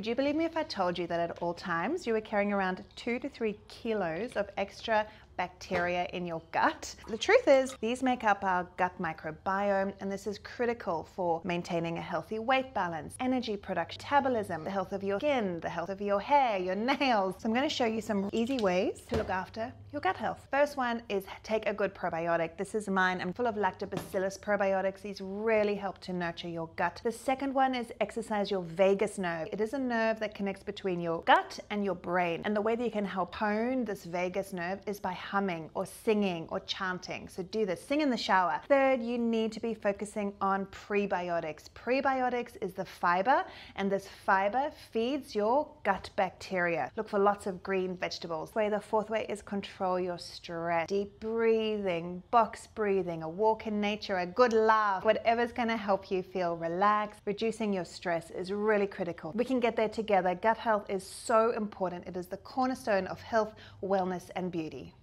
Would you believe me if I told you that at all times you were carrying around two to three kilos of extra bacteria in your gut. The truth is, these make up our gut microbiome, and this is critical for maintaining a healthy weight balance, energy production, metabolism, the health of your skin, the health of your hair, your nails. So I'm going to show you some easy ways to look after your gut health. First one is take a good probiotic. This is mine. I'm full of lactobacillus probiotics. These really help to nurture your gut. The second one is exercise your vagus nerve. It is a nerve that connects between your gut and your brain. And the way that you can help hone this vagus nerve is by humming or singing or chanting. So do this, sing in the shower. Third, you need to be focusing on prebiotics. Prebiotics is the fiber, and this fiber feeds your gut bacteria. Look for lots of green vegetables. Way the fourth way is control your stress. Deep breathing, box breathing, a walk in nature, a good laugh, whatever's gonna help you feel relaxed. Reducing your stress is really critical. We can get there together. Gut health is so important. It is the cornerstone of health, wellness, and beauty.